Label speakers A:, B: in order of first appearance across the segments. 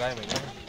A: cái đây
B: mình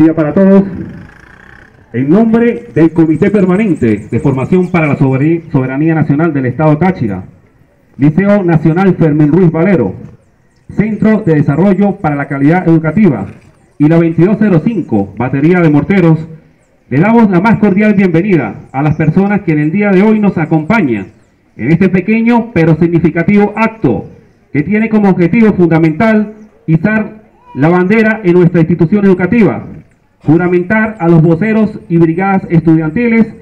B: día para todos. En nombre del Comité Permanente de Formación para la Soberanía Nacional del Estado Táchira, Liceo Nacional Fermín Ruiz Valero, Centro de Desarrollo para la Calidad Educativa y la 2205, Batería de Morteros, le damos la más cordial bienvenida a las personas que en el día de hoy nos acompañan en este pequeño pero significativo acto que tiene como objetivo fundamental izar la bandera en nuestra institución educativa, juramentar a los voceros y brigadas estudiantiles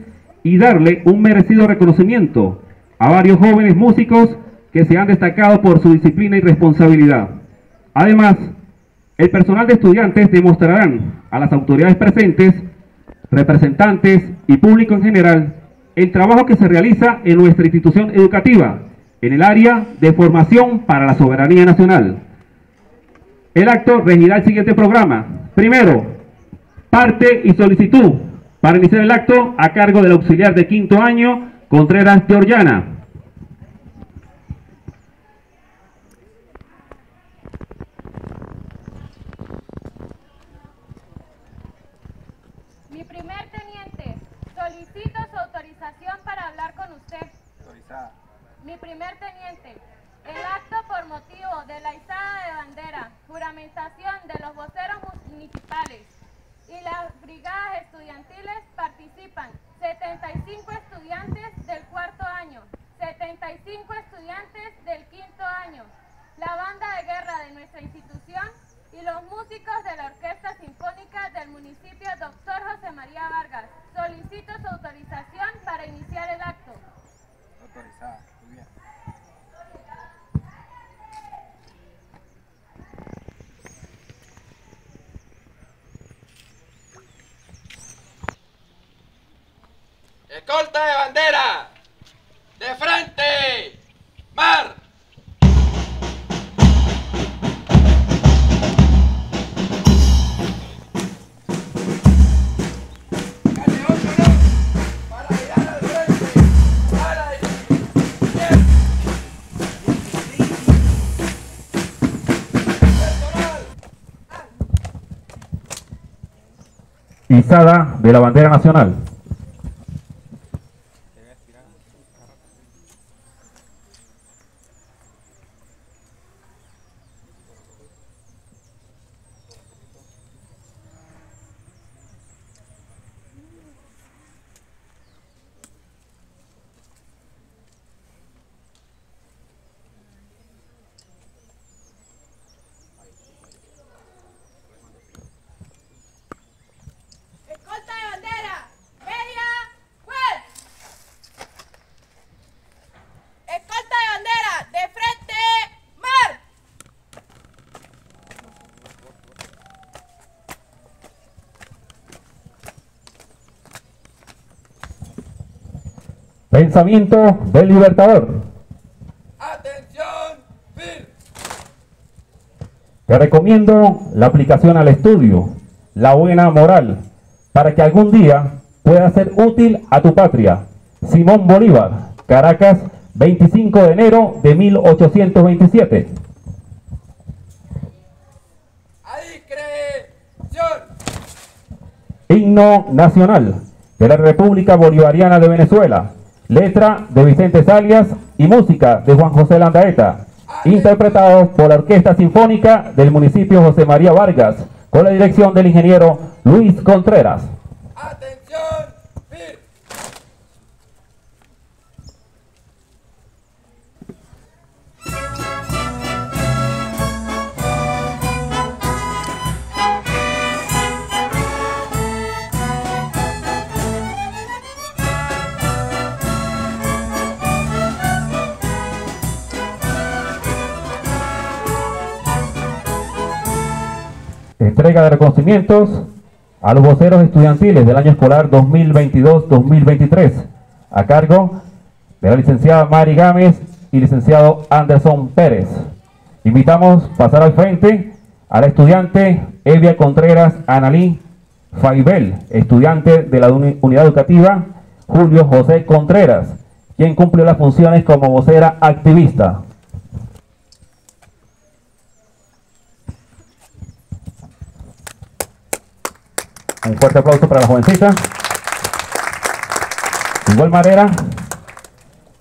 B: y darle un merecido reconocimiento a varios jóvenes músicos que se han destacado por su disciplina y responsabilidad. Además, el personal de estudiantes demostrarán a las autoridades presentes, representantes y público en general el trabajo que se realiza en nuestra institución educativa en el área de formación para la soberanía nacional. El acto regirá el siguiente programa. Primero, parte y solicitud para iniciar el acto a cargo del auxiliar de quinto año, Contreras Georgiana.
A: Mi primer teniente, solicito su autorización para hablar con usted. Mi primer teniente, el acto por motivo de la izada de bandera, juramentación de los voceros municipales y las brigadas estudiantiles participan 75 estudiantes del cuarto año, 75 estudiantes del quinto año, la banda de guerra de nuestra institución y los músicos de la Orquesta Sinfónica del municipio Dr. José María Vargas. Solicito su autorización para iniciar el acto.
C: Autorizada. Muy bien. Escolta de bandera. De frente. Mar.
B: Izada de la bandera nacional.
A: Escolta de bandera. Media. Juez. Escolta de bandera. De frente. Mar.
B: Pensamiento del Libertador.
C: Atención. Fir.
B: Te recomiendo la aplicación al estudio, la buena moral, para que algún día pueda ser útil a tu patria. Simón Bolívar, Caracas, 25 de enero de 1827. Himno Nacional de la República Bolivariana de Venezuela. Letra de Vicente Salias y música de Juan José Landaeta. Interpretados por la Orquesta Sinfónica del municipio José María Vargas, con la dirección del ingeniero Luis Contreras. Entrega de reconocimientos a los voceros estudiantiles del año escolar 2022-2023, a cargo de la licenciada Mari Gámez y licenciado Anderson Pérez. Invitamos a pasar al frente a la estudiante Evia Contreras Analí Faibel, estudiante de la unidad educativa Julio José Contreras, quien cumple las funciones como vocera activista. Un fuerte aplauso para la jovencita. De igual manera,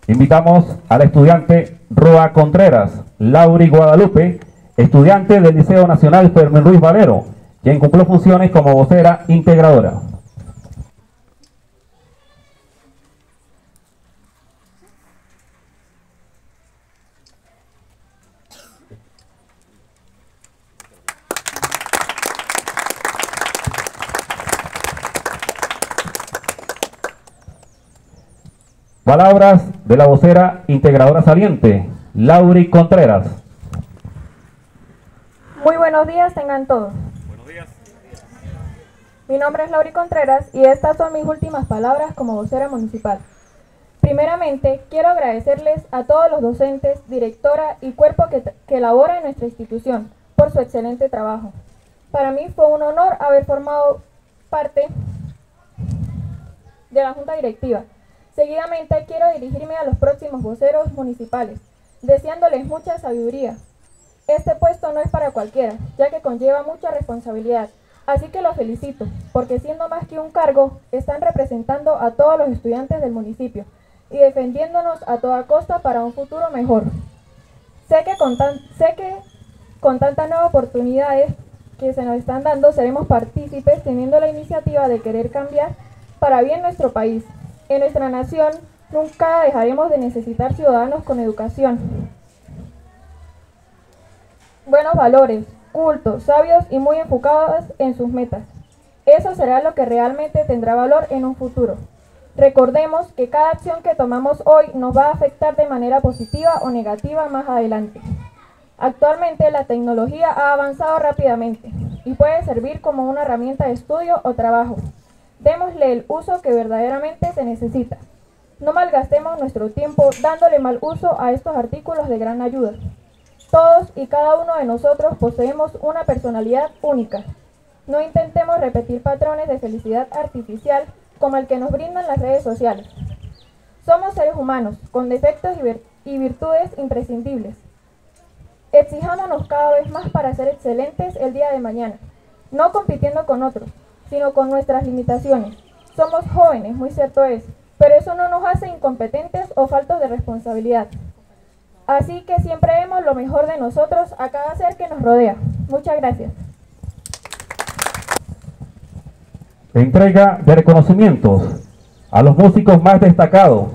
B: invitamos a la estudiante Roa Contreras, Lauri Guadalupe, estudiante del Liceo Nacional Fermín Ruiz Valero, quien cumplió funciones como vocera integradora. Palabras de la vocera integradora saliente, Lauri Contreras.
D: Muy buenos días, tengan todos. Buenos días. Mi nombre es Lauri Contreras y estas son mis últimas palabras como vocera municipal. Primeramente, quiero agradecerles a todos los docentes, directora y cuerpo que, que labora en nuestra institución por su excelente trabajo. Para mí fue un honor haber formado parte de la Junta Directiva Seguidamente quiero dirigirme a los próximos voceros municipales, deseándoles mucha sabiduría. Este puesto no es para cualquiera, ya que conlleva mucha responsabilidad, así que los felicito, porque siendo más que un cargo, están representando a todos los estudiantes del municipio y defendiéndonos a toda costa para un futuro mejor. Sé que con, sé que con tantas nuevas oportunidades que se nos están dando, seremos partícipes teniendo la iniciativa de querer cambiar para bien nuestro país. En nuestra nación nunca dejaremos de necesitar ciudadanos con educación, buenos valores, cultos, sabios y muy enfocados en sus metas. Eso será lo que realmente tendrá valor en un futuro. Recordemos que cada acción que tomamos hoy nos va a afectar de manera positiva o negativa más adelante. Actualmente la tecnología ha avanzado rápidamente y puede servir como una herramienta de estudio o trabajo. Démosle el uso que verdaderamente se necesita. No malgastemos nuestro tiempo dándole mal uso a estos artículos de gran ayuda. Todos y cada uno de nosotros poseemos una personalidad única. No intentemos repetir patrones de felicidad artificial como el que nos brindan las redes sociales. Somos seres humanos, con defectos y virtudes imprescindibles. Exijámonos cada vez más para ser excelentes el día de mañana, no compitiendo con otros, sino con nuestras limitaciones. Somos jóvenes, muy cierto es, pero eso no nos hace incompetentes o faltos de responsabilidad. Así que siempre vemos lo mejor de nosotros a cada ser que nos rodea. Muchas gracias.
B: Entrega de reconocimientos a los músicos más destacados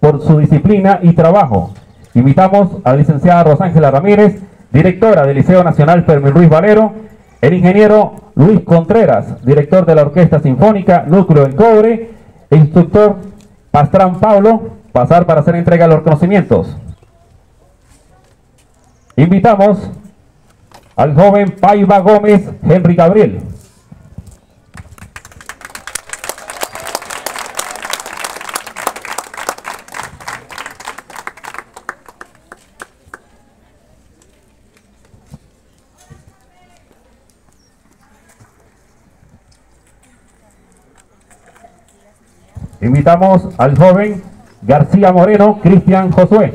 B: por su disciplina y trabajo. Invitamos a la licenciada Rosángela Ramírez, directora del Liceo Nacional Fermín Ruiz Valero, el ingeniero Luis Contreras, director de la Orquesta Sinfónica Núcleo del Cobre, e instructor Pastrán Pablo, pasar para hacer entrega de los reconocimientos. Invitamos al joven Paiva Gómez Henry Gabriel. Invitamos al joven García Moreno, Cristian Josué.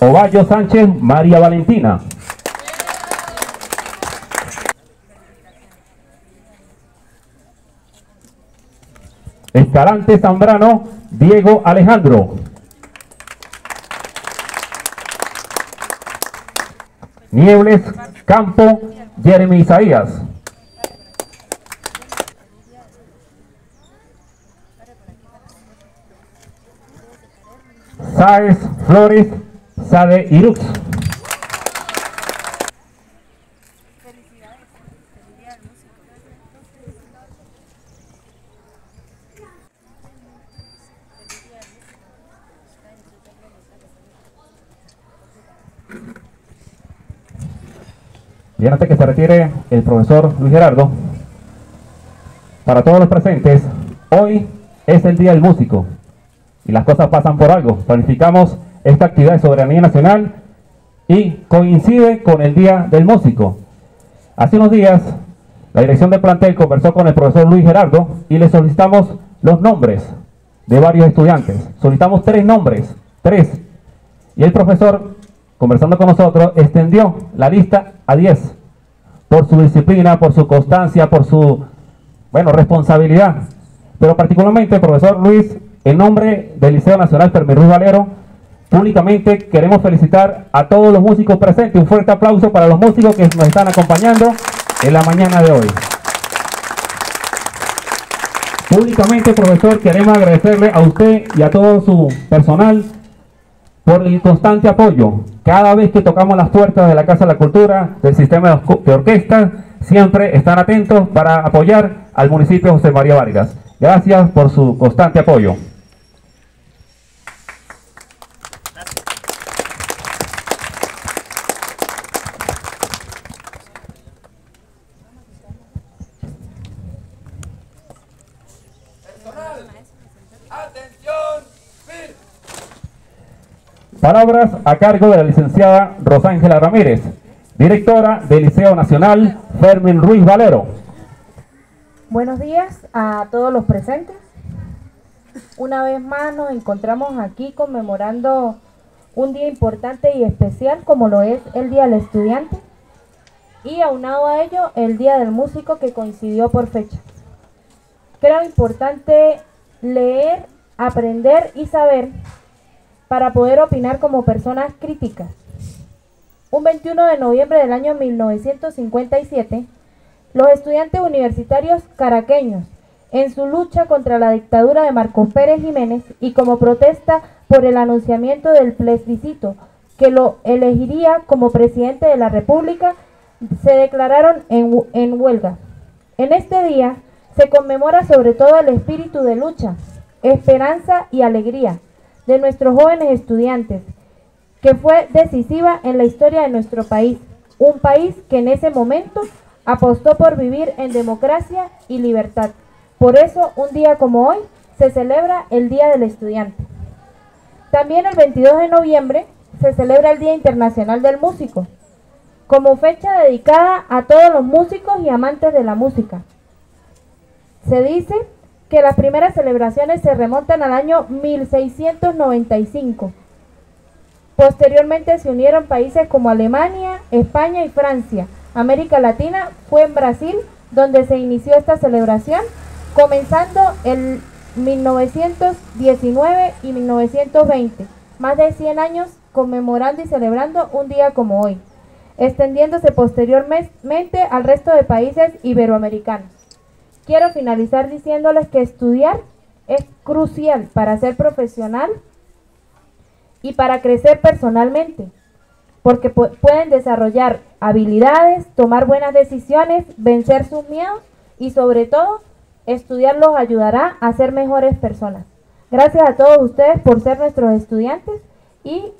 B: Ovallo, Sánchez, María Valentina. Escalante Zambrano, Diego Alejandro. Niebles Campo, Jeremy Isaías. Sáez Flores, Sade Irux. Bien, antes que se retire el profesor Luis Gerardo, para todos los presentes, hoy es el Día del Músico y las cosas pasan por algo. Planificamos esta actividad de soberanía nacional y coincide con el Día del Músico. Hace unos días, la dirección del plantel conversó con el profesor Luis Gerardo y le solicitamos los nombres de varios estudiantes. Solicitamos tres nombres, tres. Y el profesor, conversando con nosotros, extendió la lista a 10 por su disciplina, por su constancia, por su, bueno, responsabilidad. Pero particularmente, profesor Luis, en nombre del Liceo Nacional Fermín Ruiz Valero, públicamente queremos felicitar a todos los músicos presentes. Un fuerte aplauso para los músicos que nos están acompañando en la mañana de hoy. Públicamente, profesor, queremos agradecerle a usted y a todo su personal por el constante apoyo. Cada vez que tocamos las puertas de la Casa de la Cultura, del sistema de orquesta, siempre están atentos para apoyar al municipio José María Vargas. Gracias por su constante apoyo. Palabras a cargo de la licenciada Rosángela Ramírez, directora del Liceo Nacional Fermín Ruiz Valero.
E: Buenos días a todos los presentes. Una vez más nos encontramos aquí conmemorando un día importante y especial como lo es el Día del Estudiante y aunado a ello el Día del Músico que coincidió por fecha. Creo importante leer, aprender y saber para poder opinar como personas críticas. Un 21 de noviembre del año 1957, los estudiantes universitarios caraqueños, en su lucha contra la dictadura de Marcos Pérez Jiménez y como protesta por el anunciamiento del plebiscito que lo elegiría como presidente de la República, se declararon en, en huelga. En este día se conmemora sobre todo el espíritu de lucha, esperanza y alegría de nuestros jóvenes estudiantes, que fue decisiva en la historia de nuestro país, un país que en ese momento apostó por vivir en democracia y libertad. Por eso, un día como hoy, se celebra el Día del Estudiante. También el 22 de noviembre se celebra el Día Internacional del Músico, como fecha dedicada a todos los músicos y amantes de la música. Se dice que las primeras celebraciones se remontan al año 1695. Posteriormente se unieron países como Alemania, España y Francia. América Latina fue en Brasil donde se inició esta celebración, comenzando en 1919 y 1920, más de 100 años conmemorando y celebrando un día como hoy, extendiéndose posteriormente al resto de países iberoamericanos. Quiero finalizar diciéndoles que estudiar es crucial para ser profesional y para crecer personalmente, porque pueden desarrollar habilidades, tomar buenas decisiones, vencer sus miedos y sobre todo estudiar los ayudará a ser mejores personas. Gracias a todos ustedes por ser nuestros estudiantes y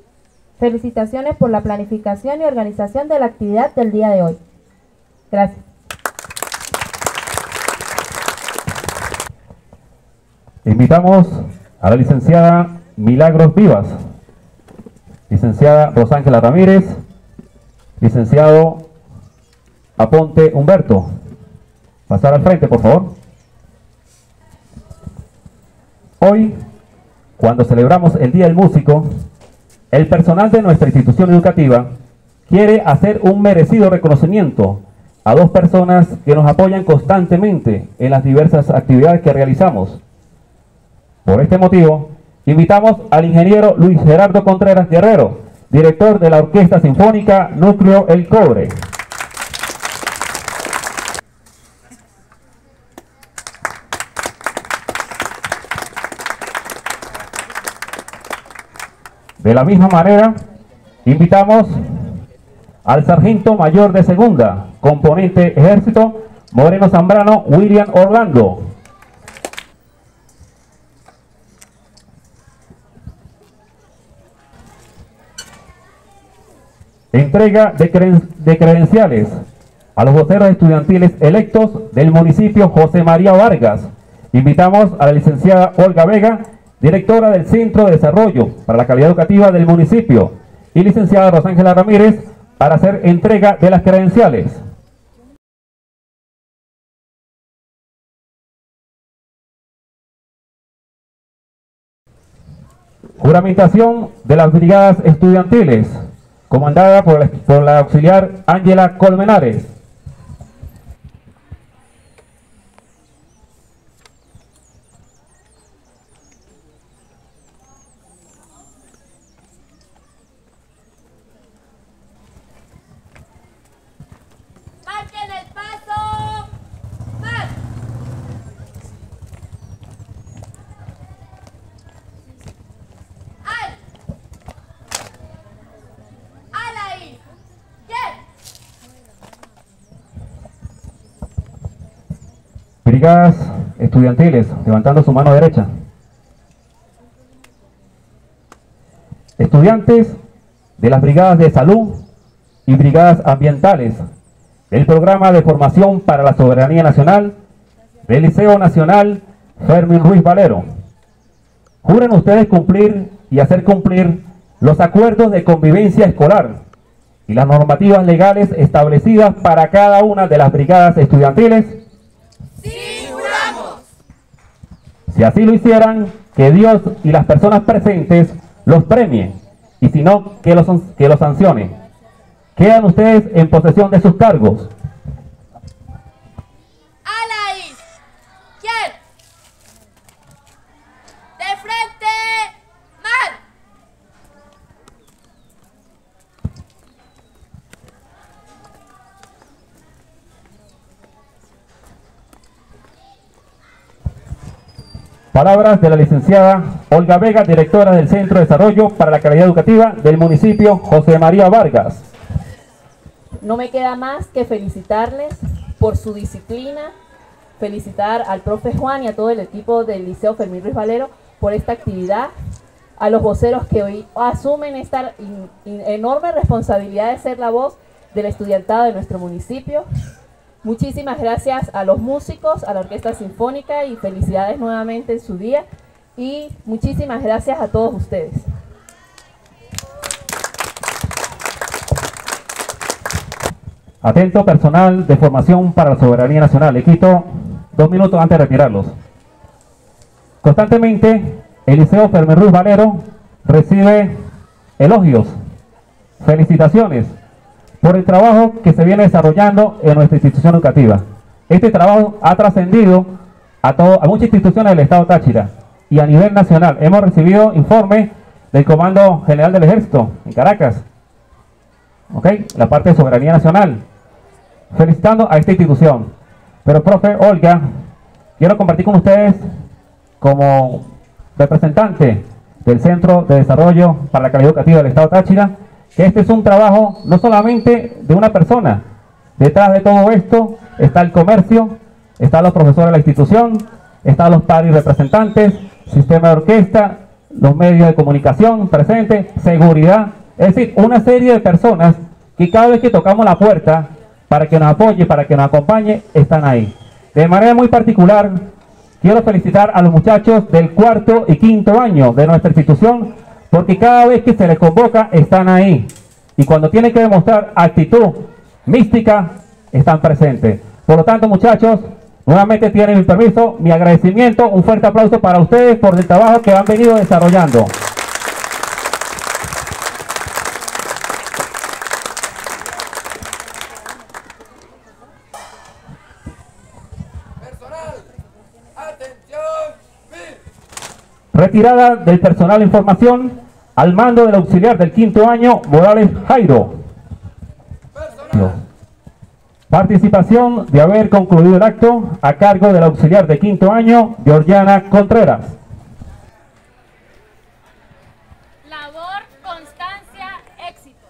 E: felicitaciones por la planificación y organización de la actividad del día de hoy. Gracias.
B: Invitamos a la licenciada Milagros Vivas, licenciada Rosángela Ramírez, licenciado Aponte Humberto. Pasar al frente, por favor. Hoy, cuando celebramos el Día del Músico, el personal de nuestra institución educativa quiere hacer un merecido reconocimiento a dos personas que nos apoyan constantemente en las diversas actividades que realizamos. Por este motivo, invitamos al ingeniero Luis Gerardo Contreras Guerrero, director de la Orquesta Sinfónica Núcleo El Cobre. De la misma manera, invitamos al sargento mayor de segunda, componente ejército, Moreno Zambrano, William Orlando. Entrega de, credenciales a los voceros estudiantiles electos del municipio José María Vargas. Invitamos a la licenciada Olga Vega, directora del Centro de Desarrollo para la Calidad Educativa del municipio, y licenciada Rosángela Ramírez para hacer entrega de las credenciales. Juramentación de las brigadas estudiantiles, comandada por la, auxiliar Ángela Colmenares.
A: ¡Marquen el paso! ¡Más! ¡Al! ¡Al ahí! ¿Quién?
B: Estudiantiles, levantando su mano derecha. Estudiantes de las brigadas de salud y brigadas ambientales del programa de formación para la soberanía nacional del Liceo Nacional Fermín Ruiz Valero. Juren ustedes cumplir y hacer cumplir los acuerdos de convivencia escolar y las normativas legales establecidas para cada una de las brigadas estudiantiles Si así lo hicieran, que Dios y las personas presentes los premien, y si no, que los, que los sancionen. Quedan ustedes en posesión de sus cargos. Palabras de la licenciada Olga Vega, directora del Centro de Desarrollo para la Calidad Educativa del municipio José María Vargas.
E: No me queda más que felicitarles por su disciplina, felicitar al profe Juan y a todo el equipo del Liceo Fermín Ruiz Valero por esta actividad, a los voceros que hoy asumen esta in- in- enorme responsabilidad de ser la voz del estudiantado de nuestro municipio. Muchísimas gracias a los músicos, a la Orquesta Sinfónica y felicidades nuevamente en su día. Y muchísimas gracias a todos ustedes.
B: Atento personal de formación para la soberanía nacional. Le quito dos minutos antes de retirarlos. Constantemente, el Liceo Fermín Valero recibe elogios, felicitaciones por el trabajo que se viene desarrollando en nuestra institución educativa. Este trabajo ha trascendido a, a muchas instituciones del Estado Táchira y a nivel nacional. Hemos recibido informes del Comando General del Ejército en Caracas, ¿ok? La parte de soberanía nacional, felicitando a esta institución. Pero, profe Olga, quiero compartir con ustedes como representante del Centro de Desarrollo para la Calidad Educativa del Estado Táchira, que este es un trabajo no solamente de una persona. Detrás de todo esto está el comercio, están los profesores de la institución, están los padres representantes, sistema de orquesta, los medios de comunicación presentes, seguridad, es decir, una serie de personas que cada vez que tocamos la puerta para que nos apoye, para que nos acompañe, están ahí. De manera muy particular, quiero felicitar a los muchachos del cuarto y quinto año de nuestra institución, porque cada vez que se les convoca, están ahí. Y cuando tienen que demostrar actitud mística, están presentes. Por lo tanto, muchachos, nuevamente tienen mi permiso, mi agradecimiento, un fuerte aplauso para ustedes por el trabajo que han venido desarrollando.
C: Personal. Atención. Fin.
B: Retirada del personal en formación al mando del auxiliar del quinto año, Morales Jairo. Participación de haber concluido el acto a cargo del auxiliar de quinto año, Georgiana Contreras.
A: Labor, constancia, éxito.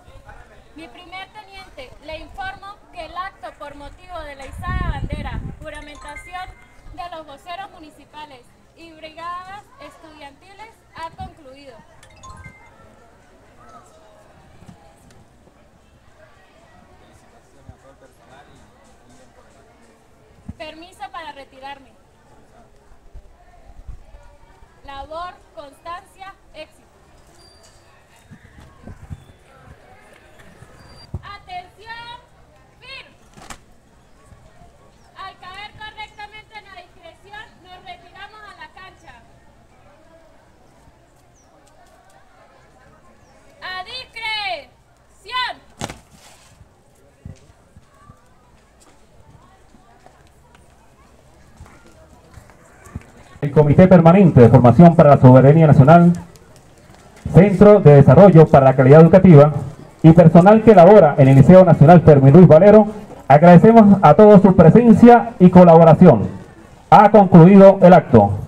A: Mi primer teniente, le informo que el acto por motivo de la izada de bandera, juramentación de los voceros municipales y brigadas estudiantiles ha concluido. Permiso para retirarme. Labor, constancia, éxito. Atención, fin. Al caer correctamente en la discreción, nos retiramos a la cancha. A discreción.
B: El Comité Permanente de Formación para la Soberanía Nacional, Centro de Desarrollo para la Calidad Educativa y personal que labora en el Liceo Nacional Fermín Luis Valero, agradecemos a todos su presencia y colaboración. Ha concluido el acto.